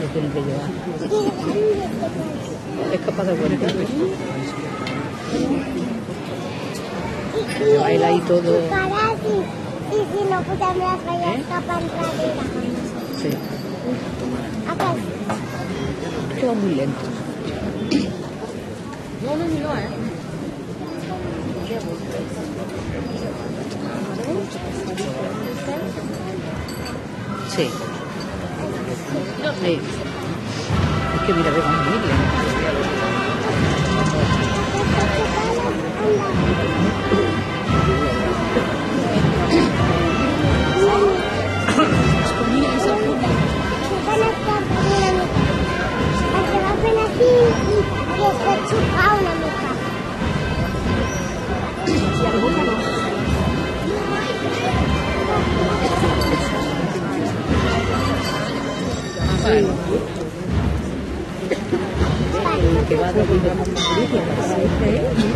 Lo tiene que llevar. Es capaz de. Le baila ahí todo. Para si, y si no pudiera me vaya a escapar radera. Sí. Acá. Esto va muy lento. Sí. Sí. Es que mira, ve con muy của bệnh biết là bác sĩ tế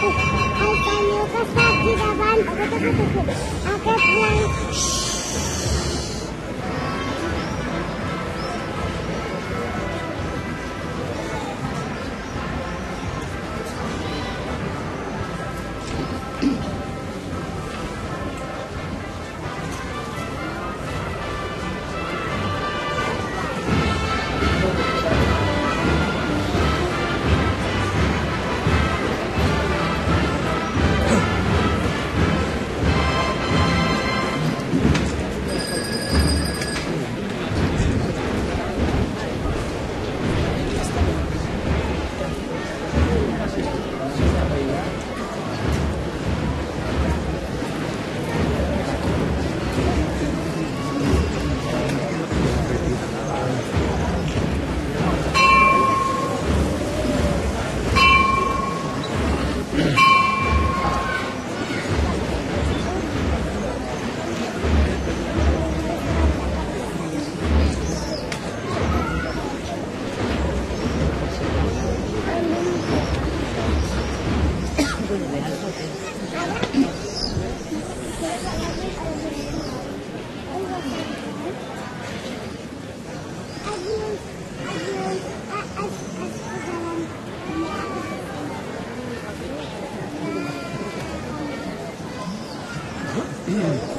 I can use a spot to the one. Mm-hmm.